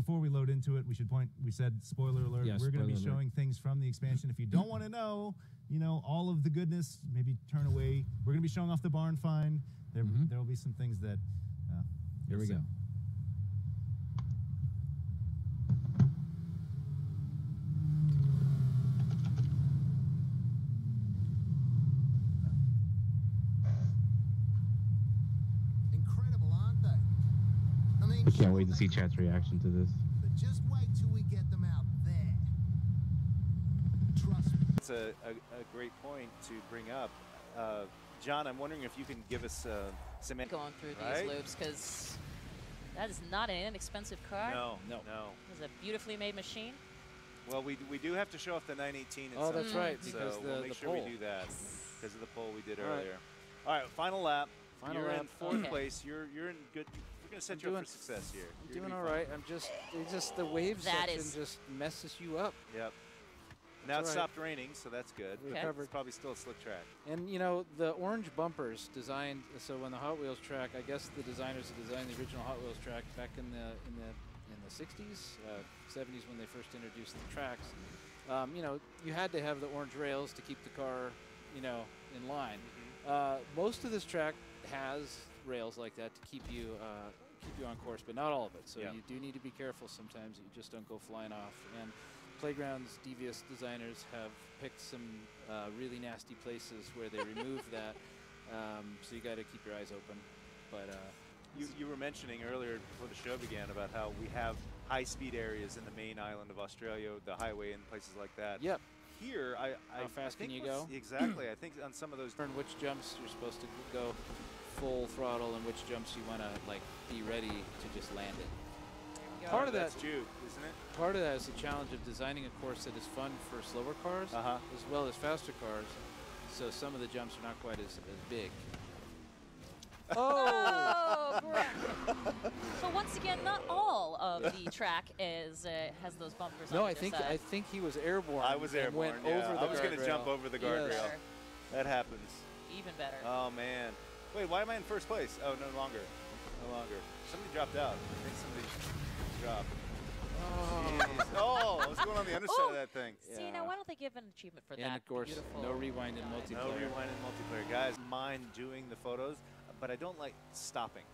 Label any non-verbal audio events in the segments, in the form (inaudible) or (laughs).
before we load into it, we should point. We said spoiler alert. Yeah, we're going to be spoiler alert. showing things from the expansion. If you don't want to know, you know all of the goodness, maybe turn away. We're going to be showing off the barn find. There, there will be some things that. Uh. Here we you'll go. I can't wait to see are, chat's reaction to this. But just wait till we get them out there. Trust me. It's a, a, a great point to bring up. Uh, John, I'm wondering if you can give us uh, some. going through these Right? loops because that is not an inexpensive car. No, No. no. It's a beautifully made machine. Well, we, we do have to show off the 918. at Oh, that's point, right, so because the- we'll make the sure we do that because of the poll we did All right. earlier. All right, final lap. Final you're in fourth Okay. place. You're you're in good. We're gonna set I'm you up doing- for success here. I'm You're doing gonna all be right. I'm just, it's just the wave That section is- just messes you up. Yep. Now it all right. stopped raining, so that's good. We Okay. recovered. It's probably still a slick track. And you know the orange bumpers designed so when the Hot Wheels track, I guess the designers that designed the original Hot Wheels track back in the in the in the 60s, uh, 70s when they first introduced the tracks. Um, you know, you had to have the orange rails to keep the car, you know, in line. Uh, most of this track has rails like that to keep you uh, keep you on course, but not all of it. So Yeah. you do need to be careful sometimes you just don't go flying off. And Playground's devious designers have picked some uh, really nasty places where they remove (laughs) that. Um, so you got to keep your eyes open. But uh, You, you were mentioning earlier before the show began about how we have high speed areas in the main island of Australia, the highway and places like that. yep, Here, I, I How fast I can you go? Exactly. (clears throat) I think on some of those. learn which jumps you're supposed to go full throttle and which jumps you want to like be ready to just land it. Part of that's that, Juke, isn't it? part of that is the challenge of designing a course that is fun for slower cars Uh huh. as well as faster cars. So some of the jumps are not quite as, as big. (laughs) Oh, Brett. so once again, not all of the (laughs) track is uh, has those bumpers. No, on I think side. I think he was airborne. I was and airborne. Went yeah. over the I was gonna jump over the guardrail. Better. That happens. even better. Oh man. Wait, why am I in first place? Oh, no longer. No longer. Somebody dropped out. I think somebody dropped. Jeez. Oh. (laughs) oh, what's going on the underside of that thing? See, Yeah. now why don't they give an achievement for And that? of course, beautiful no rewind in guys. No rewind in multiplayer. Guys, mind doing the photos, but I don't like stopping.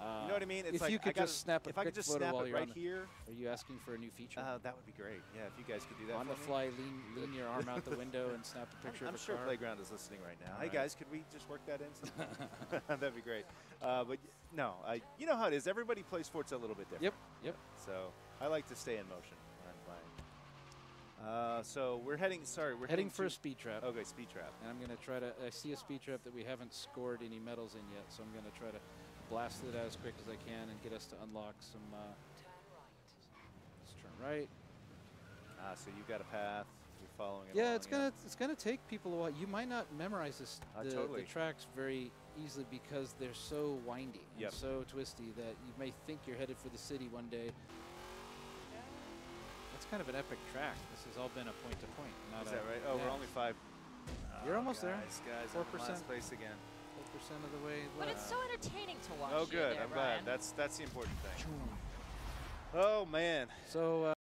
Uh, You know what I mean? It's if like you I could gotta- just snap a if I could just photo snap while it you're right the- here, Are you asking for a new feature? uh, that would be great. Yeah, if you guys could do that on the fly, lean, lean your arm out the window and snap a (laughs) I'm, picture I'm of a sure car. Playground is listening right now. All hey right. guys, could we just work that in? (laughs) (laughs) That'd be great. Uh, but no, I, you know how it is. Everybody plays Forza a little bit different. Yep, yep. So I like to stay in motion when I'm playing. Uh, so we're heading. Sorry, we're Heading for a speed trap. Okay, speed trap. And I'm going to try to. I see a speed trap that we haven't scored any medals in yet, so I'm going to try to blast it out as quick as I can and get us to unlock some. Uh, let's turn right. Ah, so you've got a path. You're following it. Yeah, it's gonna it's gonna take people a while. You might not memorize this Uh, the, totally. the tracks very easily because they're so windy Yep. and so twisty that you may think you're headed for the city one day. That's kind of an epic track. This has all been a point to point. Not Is a, that right? Oh, we're only five. You're Oh, almost there. guys, Guys, I'm 4%. last place again. Four percent of the way. But left. it's so entertaining to watch. Oh, good. there, I'm Brian. glad. That's that's the important thing. Oh man. so. Uh,